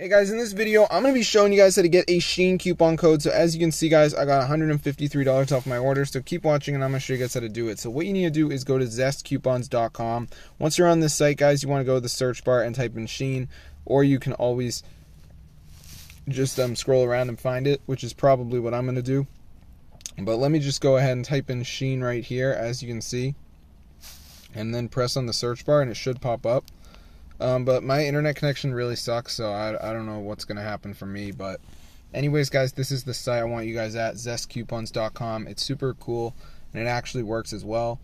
Hey guys, in this video, I'm going to be showing you guys how to get a Shein coupon code. So as you can see guys, I got $153 off my order. So keep watching and I'm going to show you guys how to do it. So what you need to do is go to zestcoupons.com. Once you're on this site guys, you want to go to the search bar and type in Shein. Or you can always just um, scroll around and find it, which is probably what I'm going to do. But let me just go ahead and type in Shein right here, as you can see. And then press on the search bar and it should pop up. Um, but my internet connection really sucks, so I, I don't know what's going to happen for me. But, anyways, guys, this is the site I want you guys at zestcoupons.com. It's super cool and it actually works as well.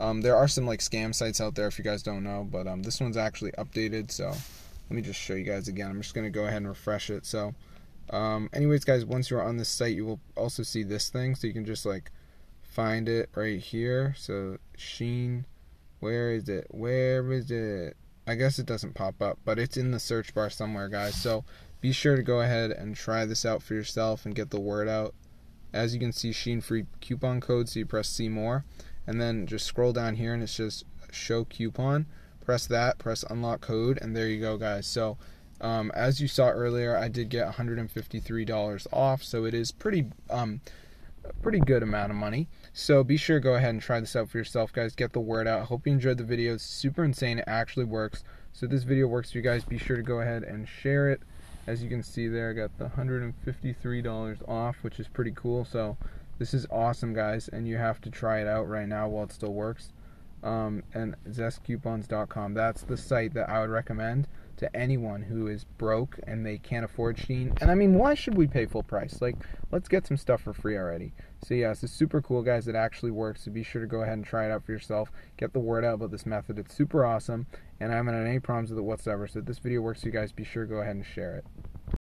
Um, there are some like scam sites out there if you guys don't know, but um, this one's actually updated. So, let me just show you guys again. I'm just going to go ahead and refresh it. So, um, anyways, guys, once you're on this site, you will also see this thing. So, you can just like find it right here. So, Shein, where is it? Where is it? I guess it doesn't pop up, but it's in the search bar somewhere, guys. So be sure to go ahead and try this out for yourself and get the word out. As you can see, Shein free coupon code, so you press see more, and then just scroll down here and it's just show coupon. Press that, press unlock code, and there you go, guys. So um, as you saw earlier, I did get $153 off, so it is pretty um, pretty good amount of money. So be sure to go ahead and try this out for yourself, guys. Get the word out. I hope you enjoyed the video. It's super insane. It actually works. So this video works for you guys. Be sure to go ahead and share it. As you can see there, I got the $153 off, which is pretty cool. So this is awesome, guys, and you have to try it out right now while it still works. Um, and zestcoupons.com. That's the site that I would recommend to anyone who is broke and they can't afford Shein. And I mean, why should we pay full price? Like, let's get some stuff for free already. So yeah, this is super cool, guys. It actually works. So be sure to go ahead and try it out for yourself. Get the word out about this method. It's super awesome, and I haven't had any problems with it whatsoever. So if this video works for you guys, be sure to go ahead and share it.